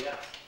Yes.